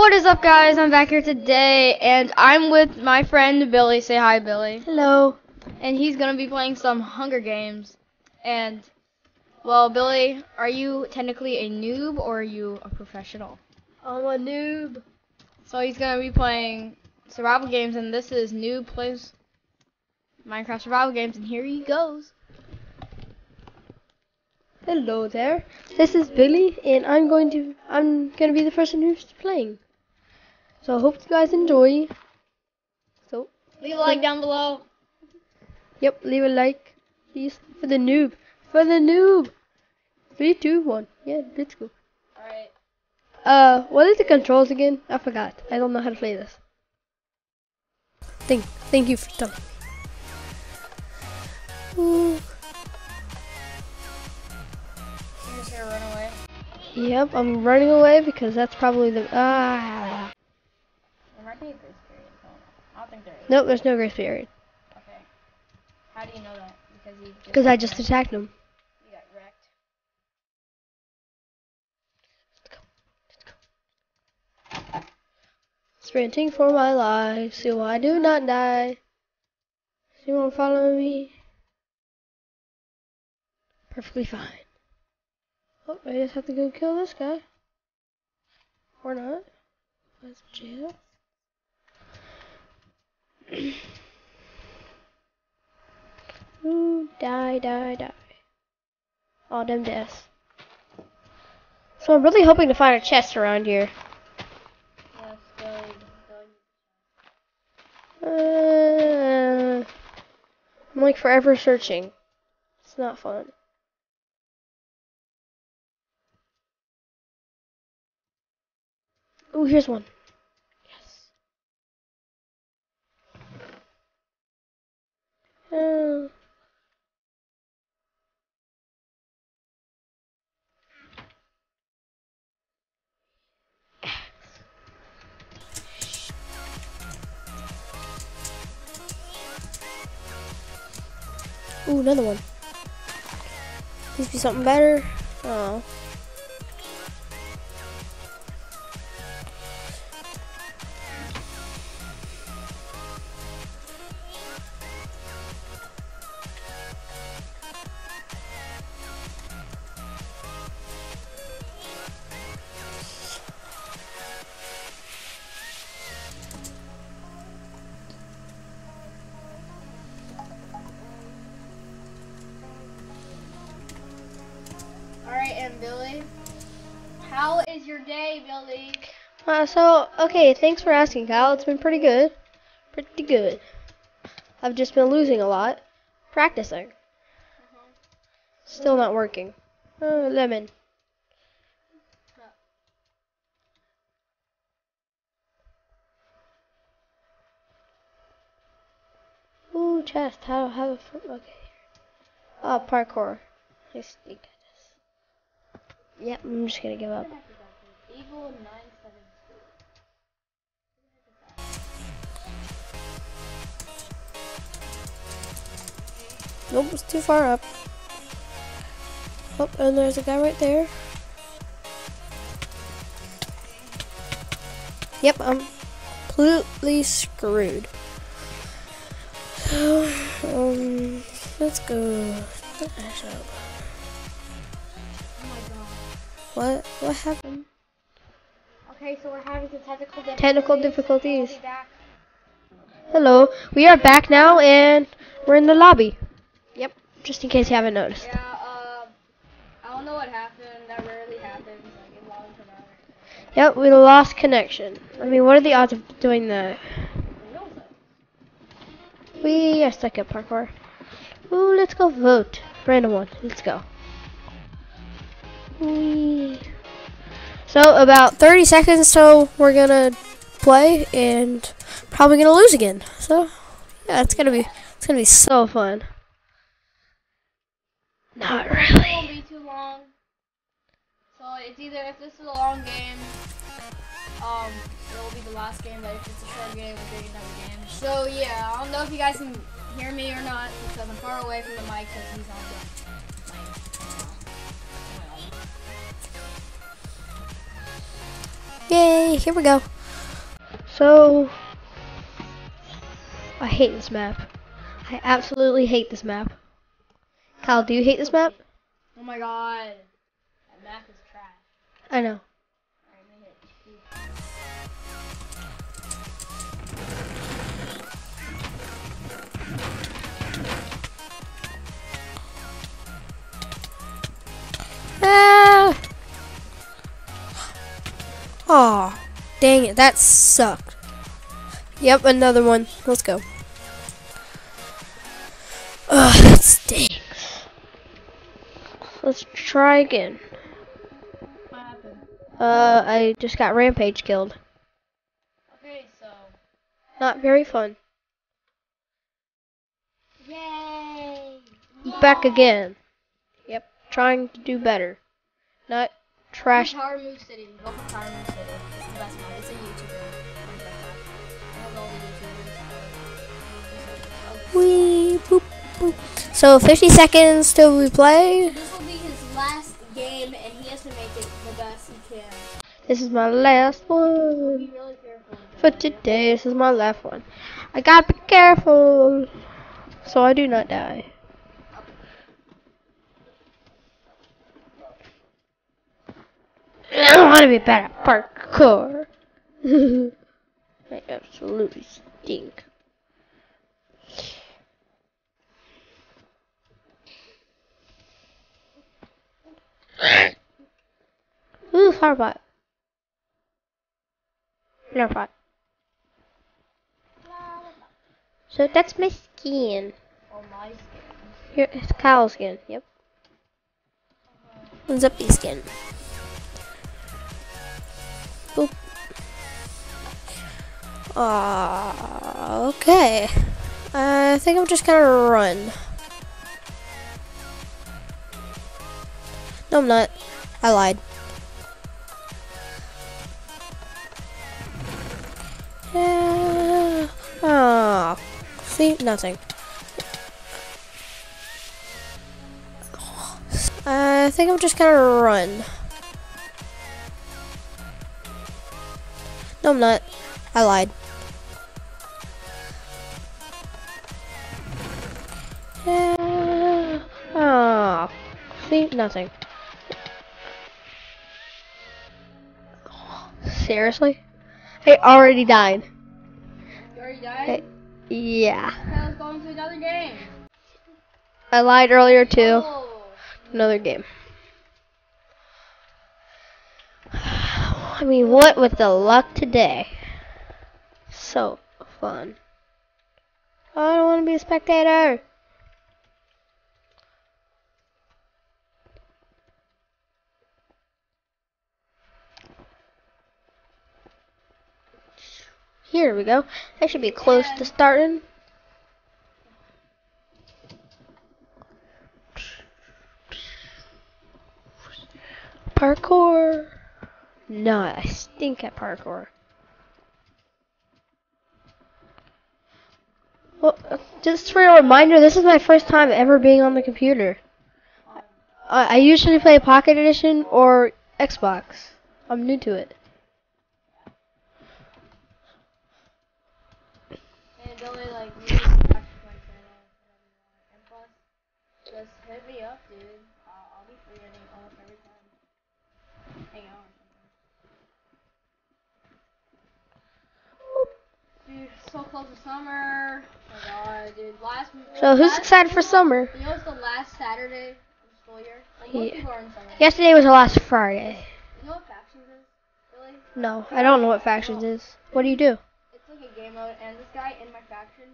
What is up, guys? I'm back here today, and I'm with my friend Billy. Say hi, Billy. Hello. And he's gonna be playing some Hunger Games. And, well, Billy, are you technically a noob or are you a professional? I'm a noob. So he's gonna be playing survival games, and this is Noob Plays Minecraft Survival Games, and here he goes. Hello there. This is Billy, and I'm going to I'm gonna be the person who's playing. So I hope you guys enjoy. So Leave a like down below. yep, leave a like, please, for the noob, for the noob. Three, two, one. Yeah, let's go. Alright. Uh, what is the controls again? I forgot. I don't know how to play this. Thank, thank you for telling. me. Ooh. You're just gonna run away. Yep, I'm running away because that's probably the ah. There might be a grace period. I don't know. I don't think there is. Nope, there's no grace period Okay. How do you know that? Because you just because I just attacked him. you got wrecked. Let's go. Let's go. Sprinting for my life, so I do not die. You won't follow me. Perfectly fine. Oh, I just have to go kill this guy. Or not. That's jail. Ooh, die, die, die. All them deaths. So I'm really hoping to find a chest around here. Uh, I'm like forever searching. It's not fun. Oh, here's one. Another one. Please be something better. Oh. Billy, how is your day, Billy? Uh, so, okay, thanks for asking, Kyle. It's been pretty good. Pretty good. I've just been losing a lot. Practicing. Still not working. Oh, lemon. Ooh, chest. How, how, okay. Oh, parkour. I stink. Yep, I'm just gonna give up. Eagle 972. Nope, it's too far up. Oh, and there's a guy right there. Yep, I'm completely screwed. So, um, let's go. Ash What? What happened? Okay, so we're having some technical difficulties. Technical difficulties. Hello, we are back now, and we're in the lobby. Yep, just in case you haven't noticed. Yeah, uh, I don't know what happened. That rarely happens. Like. Yep, we lost connection. I mean, what are the odds of doing that? We are stuck at parkour. Ooh, let's go vote. Random one. Let's go. Whee. So about 30 seconds so we're gonna play and probably gonna lose again. So yeah, it's gonna be it's gonna be so fun. Not It really. won't be too long. So it's either if this is a long game, um, it will be the last game. But if it's a short game, we'll take another game. So yeah, I don't know if you guys can hear me or not because I'm far away from the mic because he's on the mic. Yay, here we go. So, I hate this map. I absolutely hate this map. Kyle, do you hate this map? Oh my god. That map is trash. I know. Aw, dang it, that sucked. Yep, another one. Let's go. Ugh, that stinks. Let's try again. What happened? Uh, I just got Rampage killed. Okay, so. Not very fun. Yay! Back again. Yep, trying to do better. Not trash. Power Move City. Go for Power Move City. It's the best. It's a YouTuber. on TikTok. It has all the YouTubers. Wee, boop, boop. So 50 seconds till we play. This will be his last game, and he has to make it the best he can. This is my last one. really. For today, this is my last one. I gotta be careful so I do not die. I don't want to be bad at parkour. I absolutely stink. Ooh, flower pot. So that's my skin. Oh my skin. Here, it's Kyle's skin. Yep. Zuppie skin. Boop. Ah, okay. I think I'm just gonna run. No, I'm not. I lied. Yeah. Ah. See, nothing. I think I'm just gonna run. No, I'm not. I lied. Yeah. Ah. See, nothing. Seriously? I already died. You already died? Hey. Yeah. Okay, let's go into another game. I lied earlier too. Oh. Another game. I mean, what with the luck today? So fun. I don't want to be a spectator. Here we go. I should be close to starting. Parkour. No, I stink at parkour. Well, uh, just for a reminder, this is my first time ever being on the computer. I, I usually play Pocket Edition or Xbox. I'm new to it. Billy, like, you just hit me up, dude. I'll, I'll be free any, almost every time. Hang out or something. Dude, so close to summer. Oh my god, dude. Last. So who's excited for summer? You know it's the last Saturday of school year? Like, Yeah. people are in summer. Yesterday was the last Friday. You know what factions is? Really? No, I don't know what factions is. What do you do? It's like a game mode, and this guy in my faction,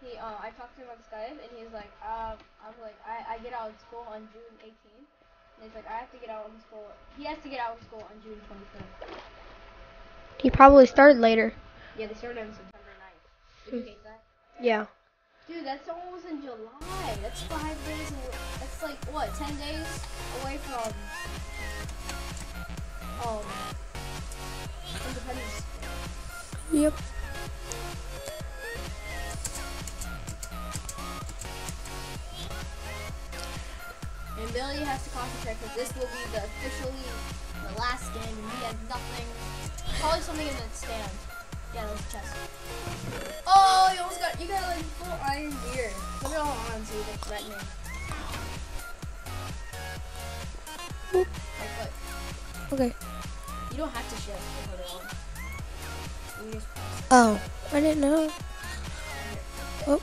he, uh, I talked to him on Skype, and he's like, uh, I was like, I, I get out of school on June 18th, and he's like, I have to get out of school. He has to get out of school on June 25th. He probably started later. Yeah, they started on September 9th. Did you hate that? Yeah. Dude, that's almost in July. That's five days. Away. That's like what, ten days away from um Independence. Yep. And Billy has to concentrate because this will be the officially the last game and he has nothing. Probably something in the stand. Yeah, that was chest. Oh, you almost got, you got like full iron gear. Let me hold on so you can threaten me. Boop. Okay. You don't have to shift to put it on. Just Oh, I didn't know. Oh,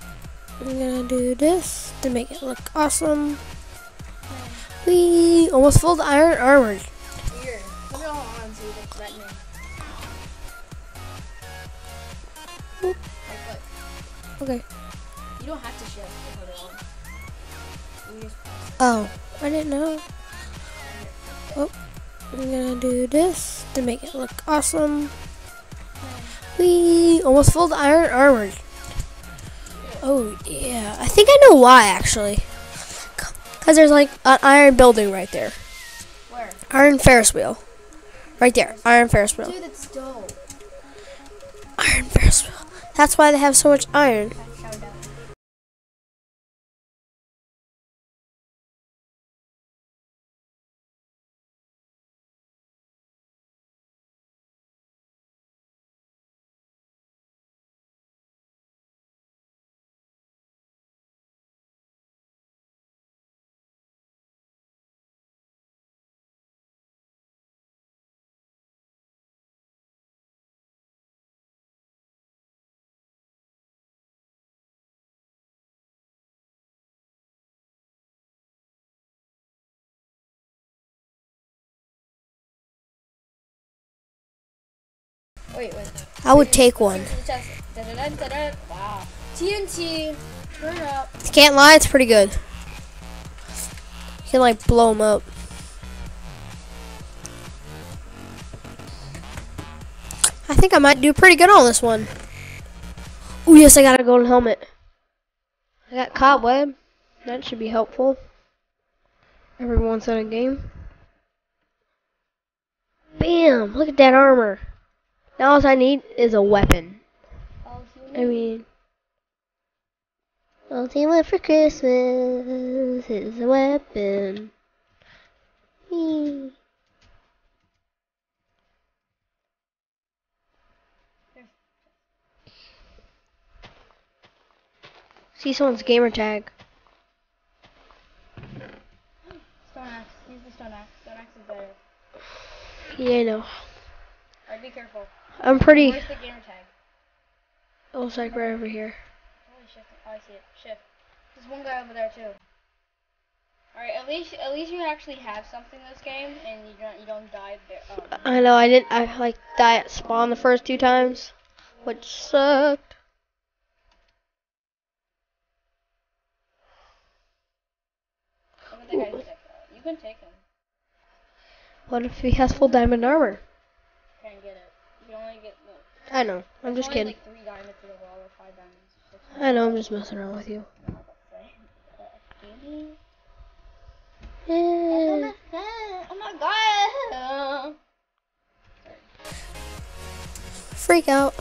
I'm gonna do this to make it look awesome. We almost full iron armor. Okay. You don't have to shift to put it on. Just Oh, I didn't know. Oh, I'm gonna do this to make it look awesome. We almost full iron armor. Oh yeah, I think I know why actually. Cause there's like an iron building right there. Where? Iron Ferris wheel. Right there. Iron Ferris wheel. Dude, that's dope. That's why they have so much iron. Wait, wait. I would take one. Wow. TNT. Turn up. Can't lie, it's pretty good. You can like blow them up. I think I might do pretty good on this one. Oh yes, I got a golden helmet. I got cobweb. That should be helpful. Every once in a game. Bam! Look at that armor. Now all I need is a weapon. I mean, all I want for Christmas is a weapon. Whee. See someone's gamer tag. Stone axe. Use the stone axe. Stone axe is better. Yeah, I know. Alright, be careful. I'm pretty. Where's the gamer tag? Oh, it's like right over here. Holy shit. Oh, I see it. Shift. There's one guy over there too. Alright, at least at least you actually have something in this game and you don't you don't die there. Um, I know. I didn't. I like die at spawn the first two times, which sucked. look at the guy who's like, uh, You can take him. What if he has full diamond armor? Can't get it. You can only get look. I know. I'm there's just kidding. Like three diamonds in the wall or five diamonds. Six I know. I'm just messing around with you. Yeah. Uh, eh. Oh my god! Freak out.